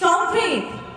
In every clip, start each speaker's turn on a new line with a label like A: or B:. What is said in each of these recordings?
A: strong faith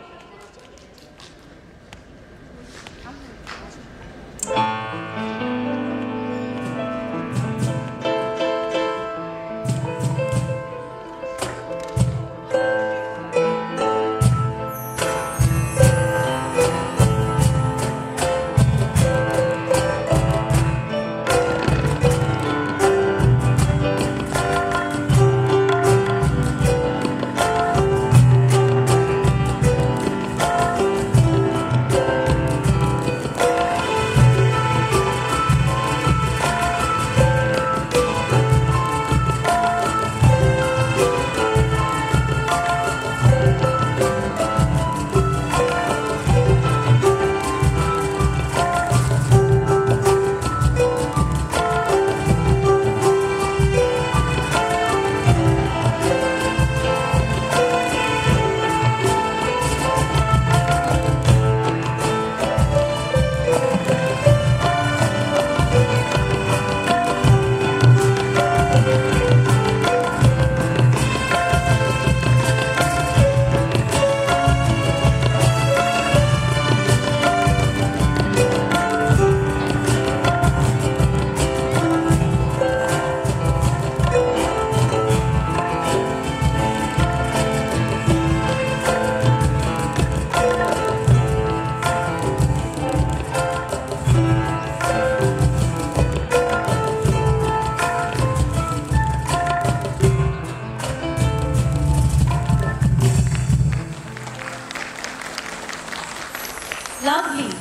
A: Lovely.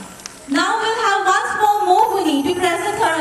A: Now we'll have once more Mohini to present her